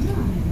Yeah.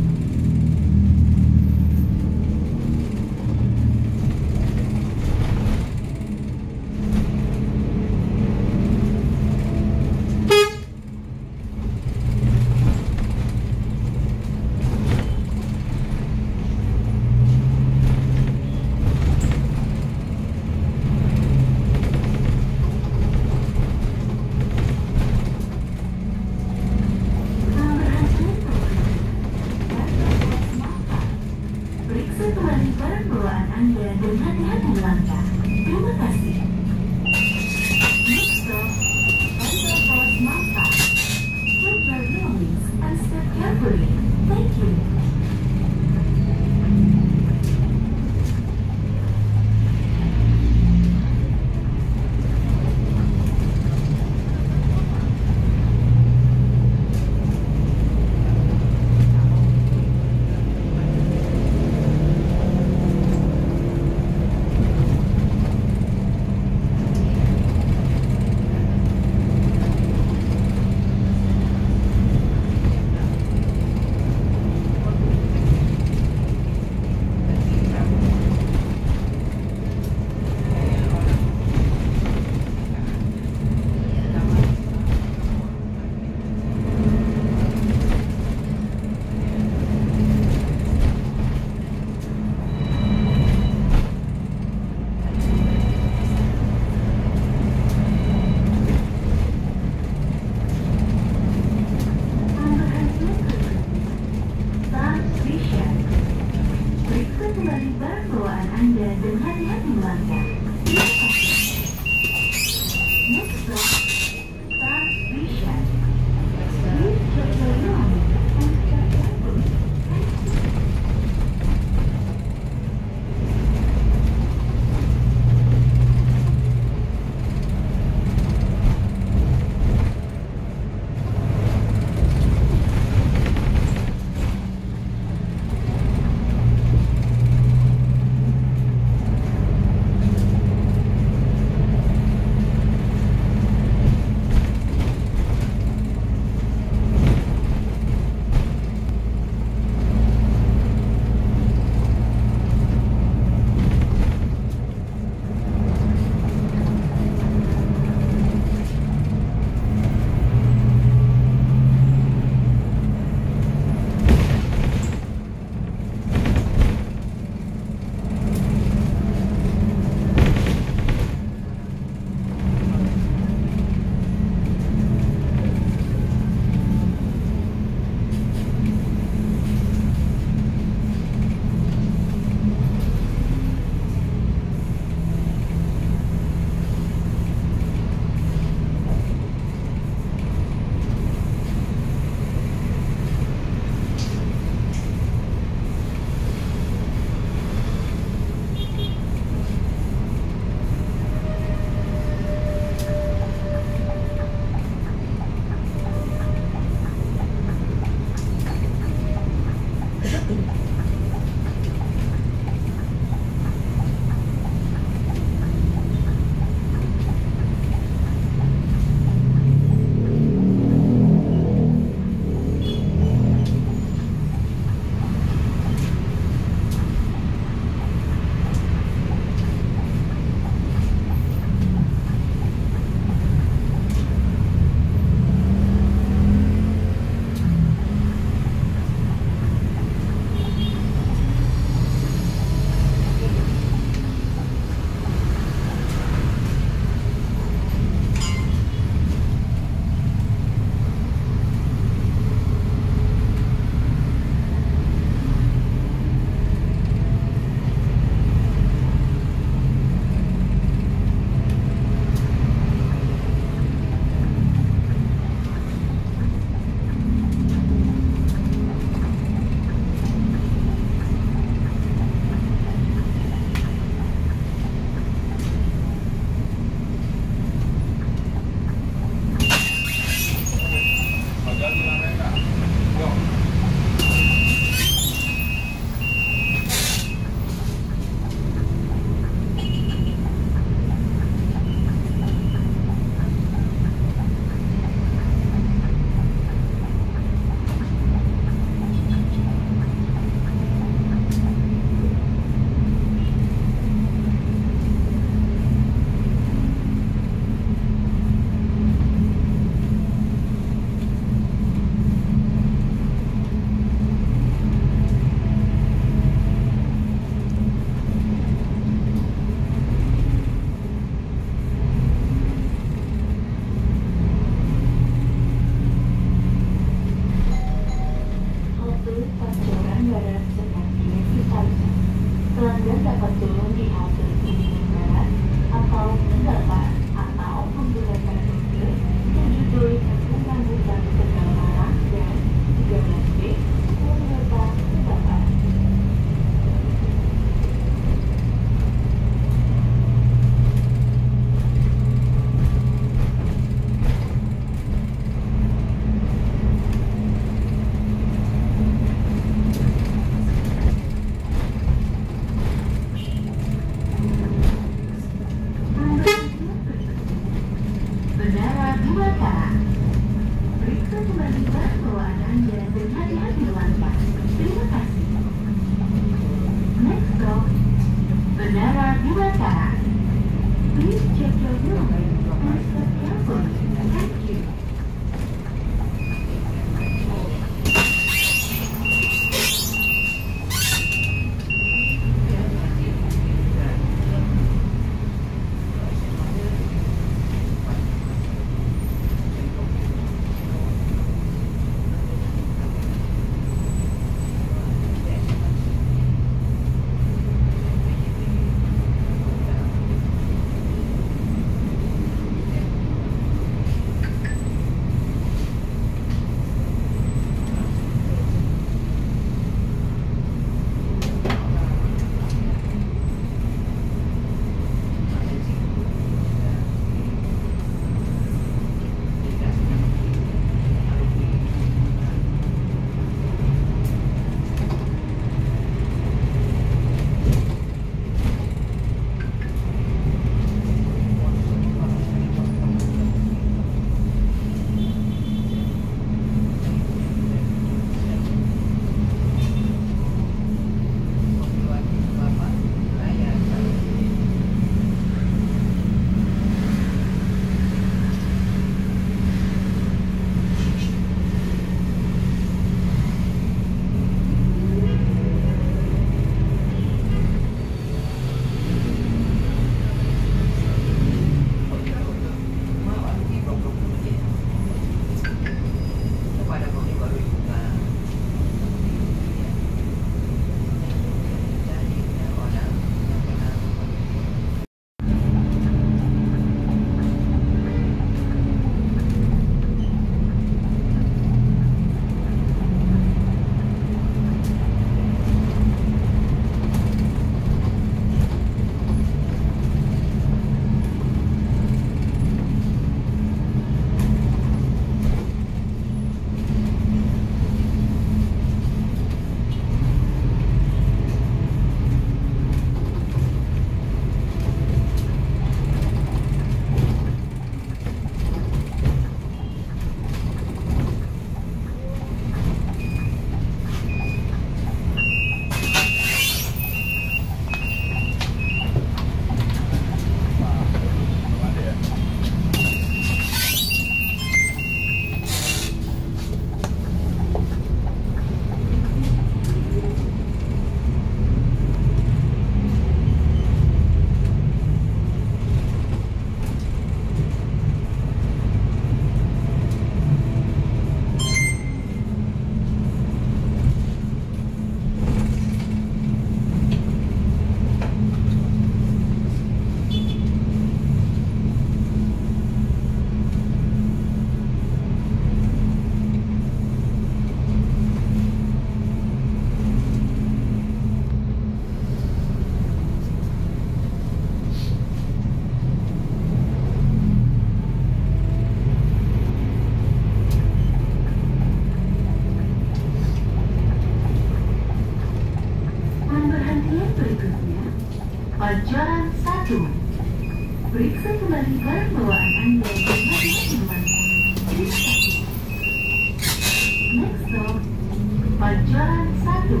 Pelajaran satu.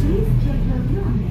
Please check your belongings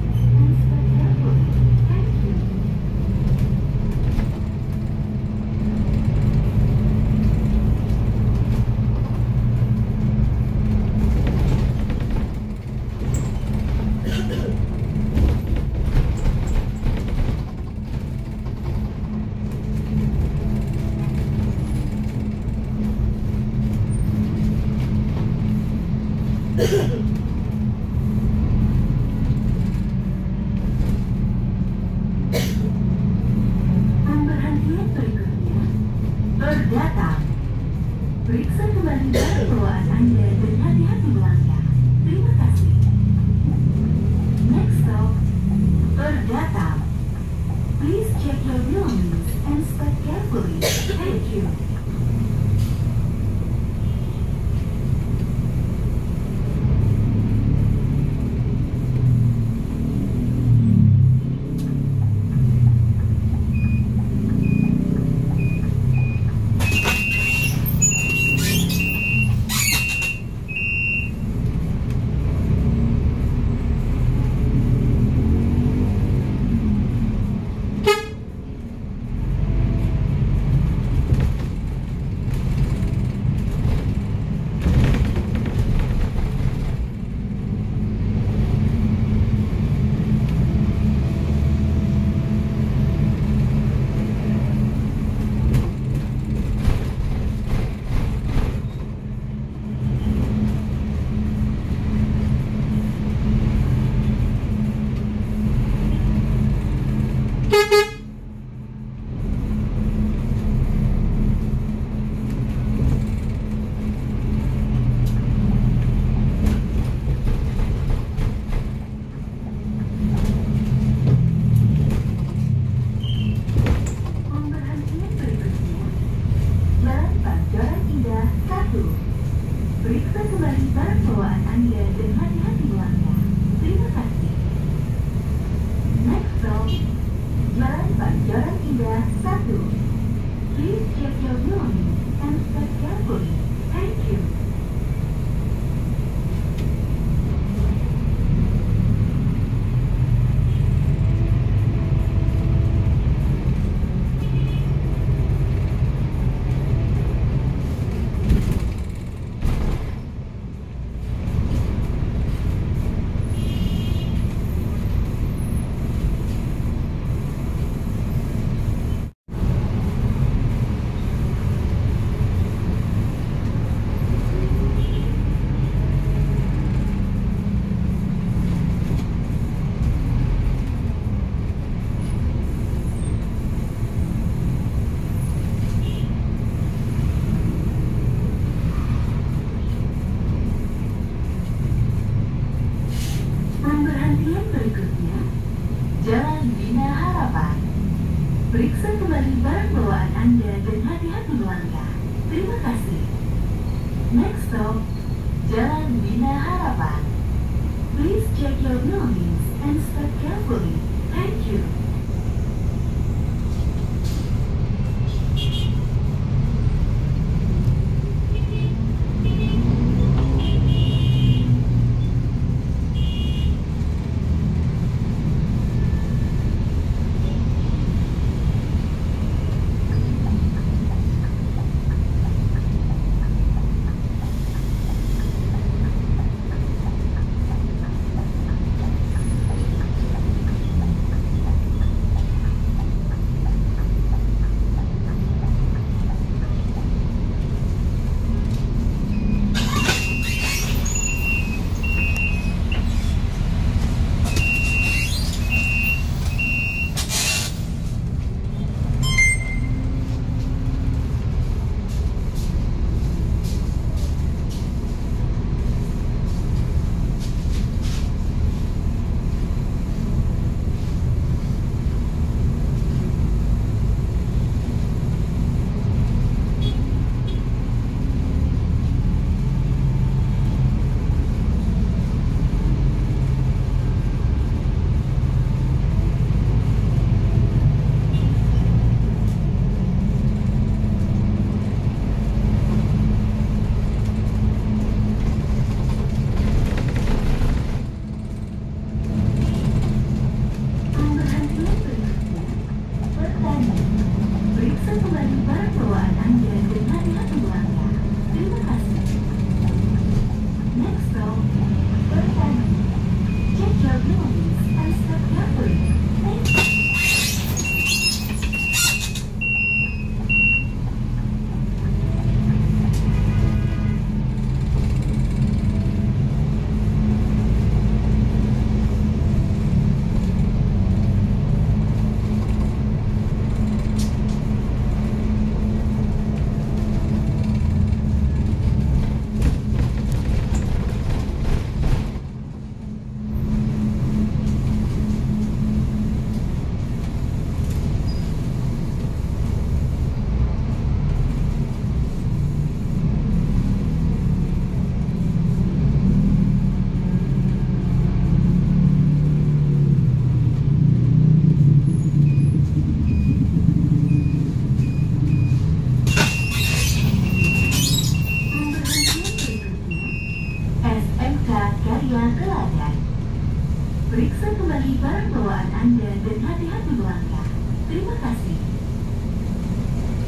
Periksa kembali barang bawaan Anda dan hati-hati melangkah. Terima kasih.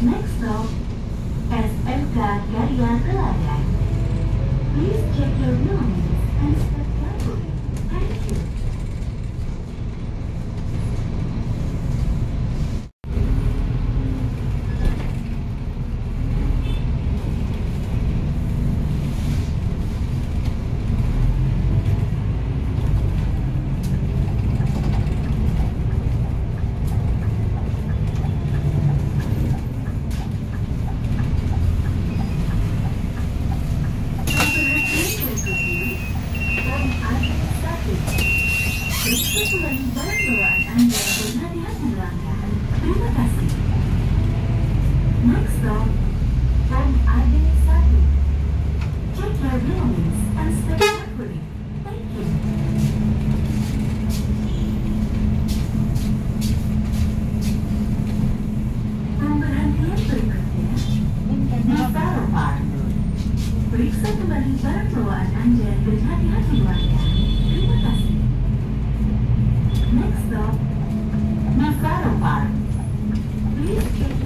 Next stop, SMK Karya Teladan. Please check your belongings and beriksa keluar Anda berhati-hati warga. Terima kasih. Next stop, Niffaro Park. Please